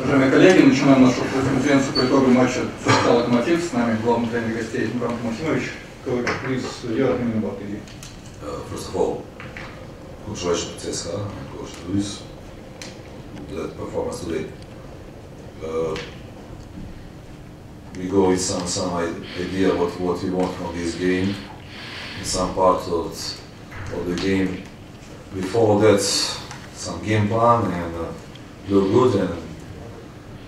Уважаемые коллеги, начинаем нашу конференцию по итогам матча ЦСКА «Локомотив». С нами главный тренер гостей Мурат Максимович. Coach, please, your opinion about the game. Uh, first of all, congratulations to CSKA and Coach Luis. That performance today. Uh, we go with some some idea what what we want from this game. In some part of of the game, we follow that some game plan and uh, look good and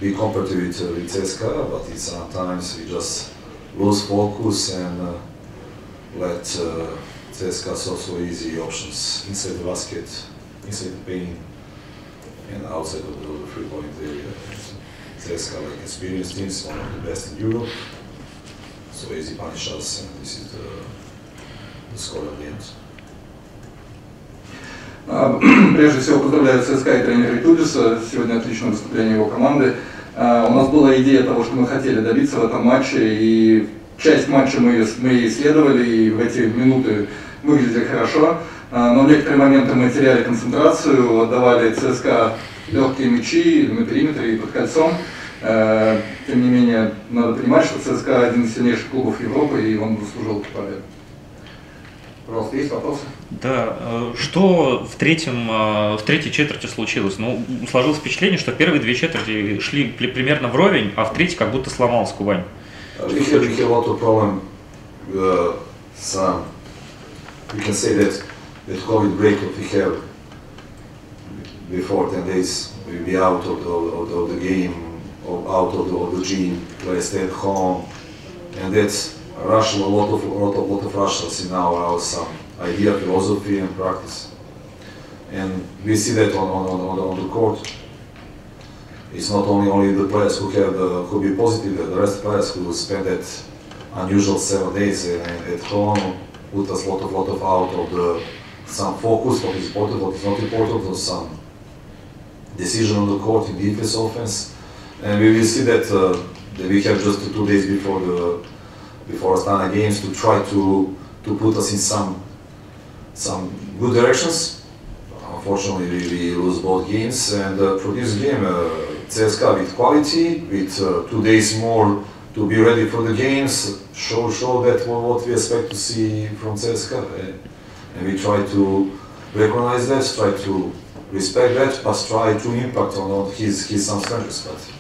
be competitive with, uh, with CSKA, but it's sometimes we just lose focus and uh, let uh, CSKA so easy options inside the basket, inside the paint, and outside of the, three-point area. CSKA like experienced teams, one of the best in Europe, so easy punish us, and this is the, the score at the end. А, Прежде всего поздравляю ЦСКА и тренера Итудиса. Сегодня отличное выступление его команды. А, У нас была идея того, что мы хотели добиться в этом матче, и часть матча мы, мы исследовали, и в эти минуты выглядели хорошо. А, Но в некоторые моменты мы теряли концентрацию, отдавали ЦСКА легкие мячи на периметре и под кольцом. Тем не менее, надо понимать, что ЦСКА один из сильнейших клубов Европы, и он заслужил победу. Пожалуйста, есть вопросы? Да, э, что в, третьем, э, в третьей четверти случилось? Ну, сложилось впечатление, что первые две четверти шли при- примерно вровень, а в третьей как будто сломался Кубань. Uh, we had we had a lot of problem. Uh, some we can say that that COVID break that we have before 10 days, we be out of the, of the, of the game, out of the, of the gym, play stay at home, and that's Russian a lot of a lot of, lot of Russians in our, our some idea, philosophy, and practice, and we see that on on, on, on, the, court. It's not only only the players who have the, who be positive, the rest players who spend that unusual seven days uh, at home, put us lot of lot of out of the some focus, what is important, what is not important, or some decision on the court in defense, offense, and we will see that, uh, that we have just two days before the before Astana games to try to to put us in some some good directions. Unfortunately, we, lose both games, and uh, for this game, uh, CSKA with quality, with uh, two days more to be ready for the games, show show that what, we expect to see from CSKA, and we try to recognize that, try to respect that, but try to impact on, his his some. But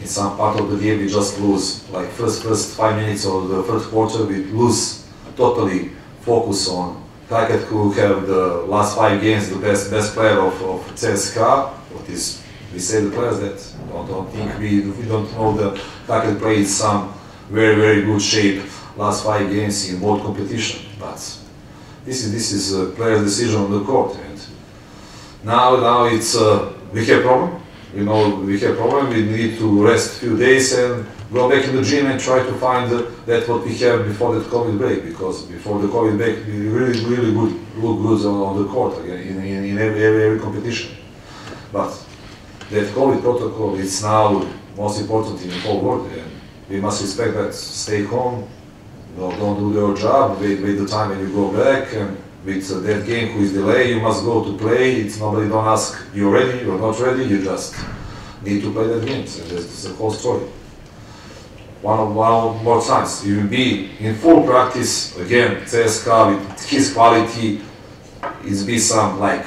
in some part of the game, we just lose. Like first first five minutes of the first quarter, we lose totally focus on Hackett, who have the last five games the best best player of, of CSKA. What is we say the players that don't, don't think we we don't know the Hackett played some very very good shape last five games in world competition, but this is this is a player's decision on the court and now now it's uh, we have problem. You know we have problem. We need to rest a few days and go back in the gym and try to find that what we have before that COVID break. Because before the COVID break, we really really good look good on, on the court again in, in, in every, every every competition. But that COVID protocol is now most important in the whole world, and we must respect that. Stay home, don't do your job. Wait, wait the time when you go back, and with uh, that game who is delayed, you must go to play. It's nobody don't ask you're ready, you're not ready. You just need to play that game, and so that's, the whole story. One one more times you will be in full practice again. CSKA with his quality is be some like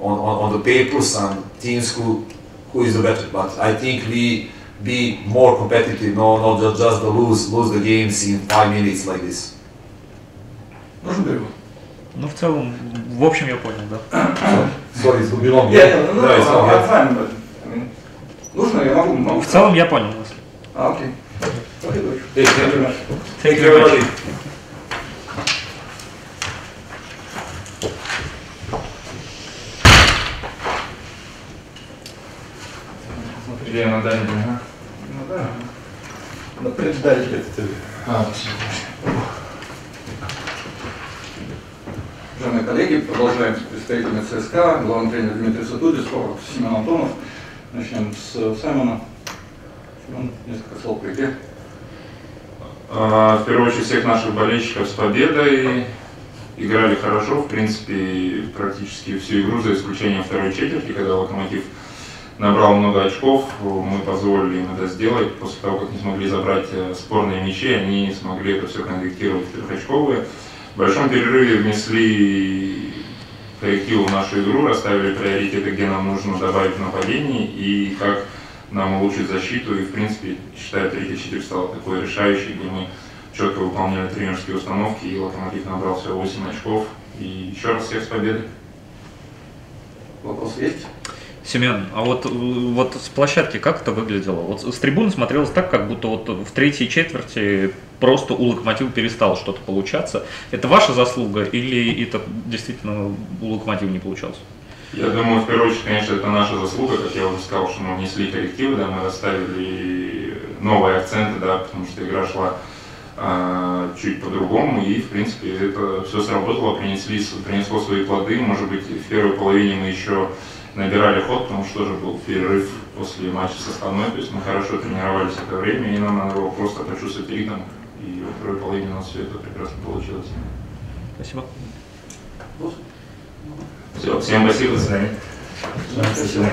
on, on, on the paper some teams who who is the better, but I think we be more competitive. No, not just, just the lose lose the games in five minutes like this. Možda Ну, в целом, в общем, я понял, да. Sorry, it's belong. Yeah, yeah, no, no, no, fine, but, I mean, Нужно? Я могу, могу. В целом я понял вас. А, окей. Дочь. Hey, thank you. Thank you very much. Или на дальнем, ага. Ну да. На преддальше. А, спасибо. Уважаемые коллеги, продолжаем с представителями ЦСКА, главный тренер Дмитрий Сатудис, форвард Семен Антонов. Начнем с Саймона. Семен, несколько слов по игре. А, В первую очередь всех наших болельщиков с победой. Играли хорошо, в принципе, практически всю игру, за исключением второй четверти, когда Локомотив набрал много очков, мы позволили им это сделать. После того, как не смогли забрать э, спорные мячи, они смогли это все конвертировать в трехочковые. В большом перерыве внесли коррективы в нашу игру, расставили приоритеты, где нам нужно добавить в нападении и как нам улучшить защиту. И, в принципе, считаю, третий четверть стал такой решающий, где мы четко выполняли тренерские установки, и Локомотив набрал всего 8 очков. И еще раз всех с победой. Вопрос есть? Семен, а вот, вот с площадки как это выглядело? Вот с трибуны смотрелось так, как будто вот в третьей четверти просто у Локомотива перестало что-то получаться. Это ваша заслуга или это действительно у Локомотива не получалось? Я думаю, в первую очередь, конечно, это наша заслуга, как я уже сказал, что мы внесли коррективы, да, мы расставили новые акценты, да, потому что игра шла чуть по-другому, и, в принципе, это все сработало, принесли, принесло свои плоды. Может быть, в первой половине мы еще набирали ход, потому что тоже был перерыв после матча с Астаной, то есть мы хорошо тренировались это время, и нам надо было просто почувствовать ритм, и во второй половине у нас все это прекрасно получилось. Спасибо. Все, всем спасибо, до свидания. Спасибо.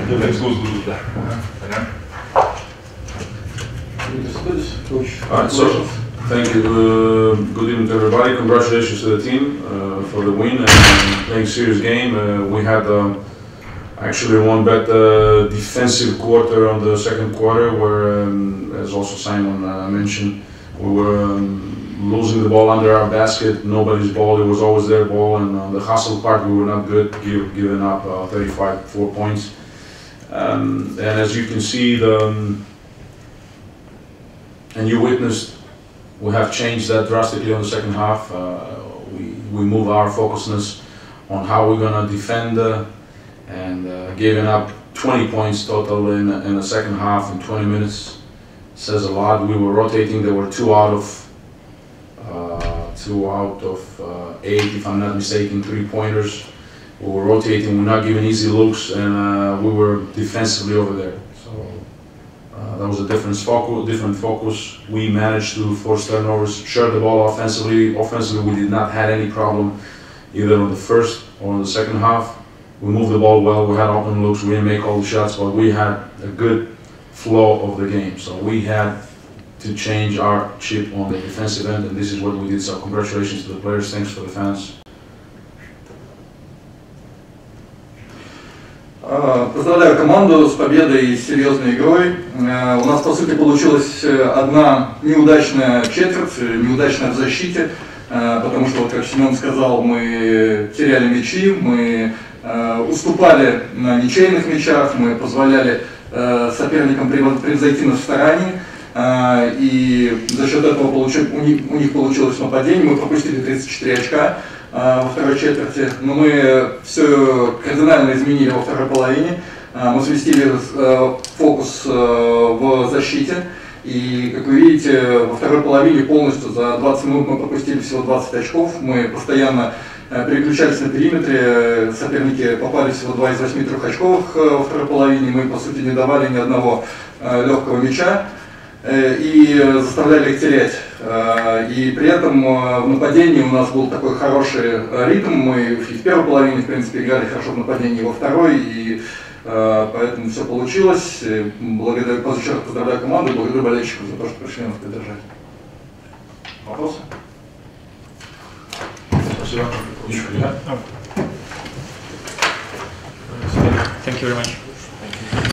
Alright, so thank you. Uh, good evening to everybody. Congratulations to the team uh, for the win and playing serious game. Uh, we had um, actually one better defensive quarter on the second quarter, where, um, as also Simon uh, mentioned, we were um, losing the ball under our basket. Nobody's ball. It was always their ball. And on the hustle part, we were not good, give, giving up uh, 35 four points. Um, and as you can see, the um, and you witnessed we have changed that drastically on the second half. Uh, we, we move our focusness on how we're going to defend uh, and uh, giving up 20 points total in, in the second half in 20 minutes says a lot. We were rotating. There were two out of uh, two out of uh, eight, if I'm not mistaken, three pointers. We were rotating. We're not giving easy looks, and uh, we were defensively over there. So uh, that was a different focus. Different focus. We managed to force turnovers, share the ball offensively. Offensively, we did not had any problem either on the first or on the second half. We moved the ball well. We had open looks. We didn't make all the shots, but we had a good flow of the game. So we had to change our chip on the defensive end, and this is what we did. So congratulations to the players. Thanks for the fans. А, Поздравляю команду с победой и серьезной игрой. Э, У нас, по сути, получилась э, одна неудачная четверть, э, неудачная в защите, потому что, вот как Семен сказал, мы теряли мячи, мы уступали на ничейных мячах, мы позволяли соперникам прев- превзойти нас в стороне, э, и за счет этого у них, у них получилось нападение, мы пропустили 34 очка во второй четверти, но мы все кардинально изменили во второй половине. Э, Мы сместили э, фокус э, в защите. И, как вы видите, во второй половине полностью за 20 минут мы пропустили всего 20 очков. Мы постоянно э, переключались на периметре. Соперники попали всего 2 из 8 трехочковых во второй половине. Мы, по сути, не давали ни одного легкого мяча и заставляли их терять. И при этом в нападении у нас был такой хороший ритм. Мы в первой половине, в принципе, играли хорошо в нападении, во второй. И поэтому все получилось. Благодарю, еще раз поздравляю команду, благодарю болельщиков за то, что пришли нас поддержать. Вопросы? Спасибо. Thank you very much.